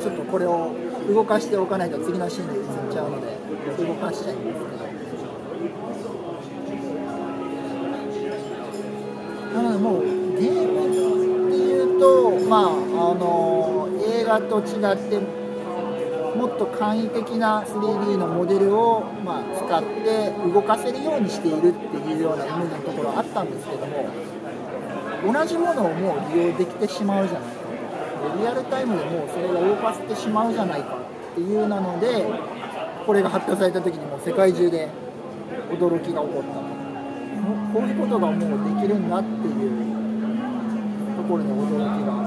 ちょっとこれを動かしておかないと次のシーンに移っちゃうので動かしちゃいますけどなのでもうゲームっていうとまああの映画と違ってもっと簡易的な 3D のモデルを、まあ、使って動かせるようにしているっていうようなイメージのところはあったんですけども同じものをもう利用できてしまうじゃない。かリアルタイムでもうそれが動かせてしまうじゃないかっていうなのでこれが発表された時にもう世界中で驚きが起こったこういうことがもうできるんだっていうところに驚きが。